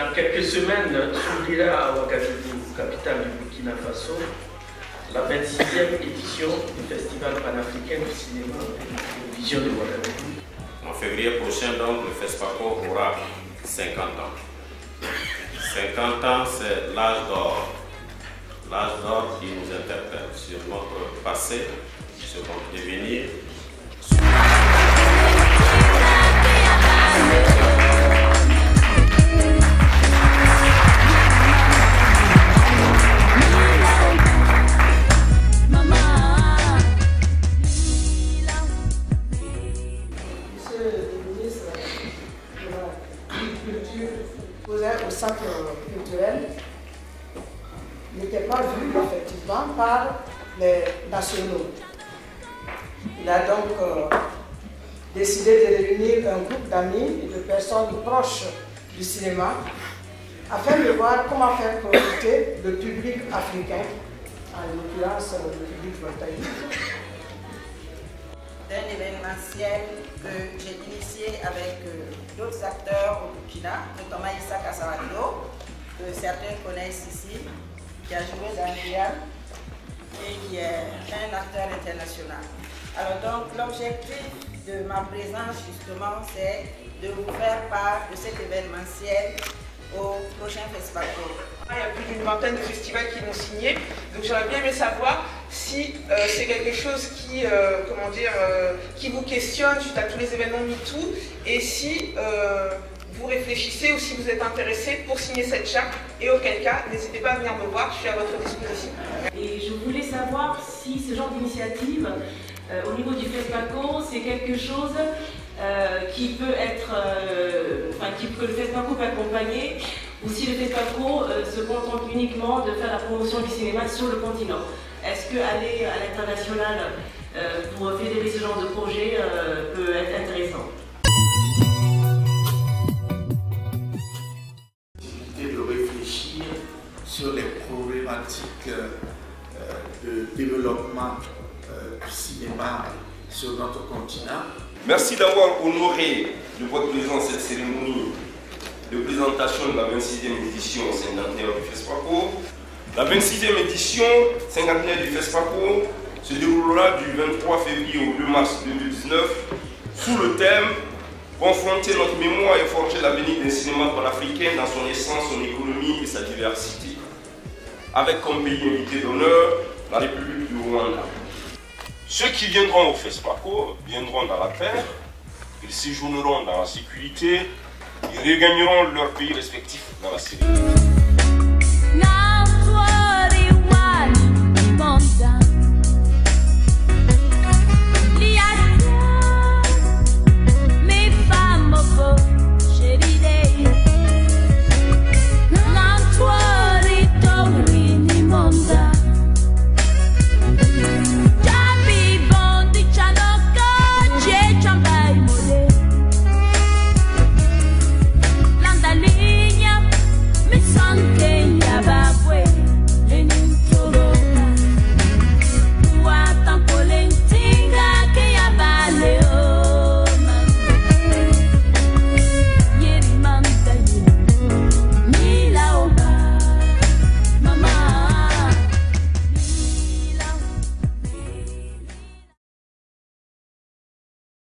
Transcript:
Dans quelques semaines s'ouvrira à Ouagadougou, capitale du Burkina Faso, la 26e édition du Festival panafricain du cinéma Vision de Ouagadougou. En février prochain, donc, le FESPACO aura 50 ans. 50 ans, c'est l'âge d'or. L'âge d'or qui nous interpelle sur notre passé, sur notre devenir, au centre culturel n'était pas vu effectivement par les nationaux. Il a donc euh, décidé de réunir un groupe d'amis et de personnes proches du cinéma afin de voir comment faire profiter le public africain, en l'occurrence le public voltaïque, d'un événementiel que j'ai initié avec euh, d'autres acteurs au Burkina, notamment Issa Kassawato, que certains connaissent ici, qui a joué dans et qui est un acteur international. Alors donc l'objectif de ma présence justement c'est de vous faire part de cet événementiel au prochain festival. Il y a plus d'une vingtaine de festivals qui m'ont signé. Donc j'aurais bien aimé savoir si euh, c'est quelque chose qui, euh, comment dire, euh, qui vous questionne suite à tous les événements MeToo et si euh, vous réfléchissez ou si vous êtes intéressé pour signer cette charte. Et auquel cas, n'hésitez pas à venir me voir, je suis à votre disposition. Et je voulais savoir si ce genre d'initiative, euh, au niveau du FESPACO, c'est quelque chose euh, qui peut être, que le FESPACO peut accompagner, ou si le FESPACO euh, se contente uniquement de faire la promotion du cinéma sur le continent. Est-ce qu'aller à l'international euh, pour fédérer ce genre de projet euh, peut être intéressant? De réfléchir sur les problématiques euh, de développement du cinéma sur notre continent. Merci d'avoir honoré de votre présence cette cérémonie de présentation de la 26e édition cinquantenaire du FESPACO. La 26e édition cinquantenaire du FESPACO se déroulera du 23 février au 2 mars 2019 sous le thème Confronter notre mémoire et forger l'avenir d'un cinéma panafricain dans son essence, son économie et sa diversité. Avec comme pays invité d'honneur la République du Rwanda. Ceux qui viendront au FESPACO viendront dans la paix, ils séjourneront dans la sécurité, ils regagneront leur pays respectif dans la sécurité.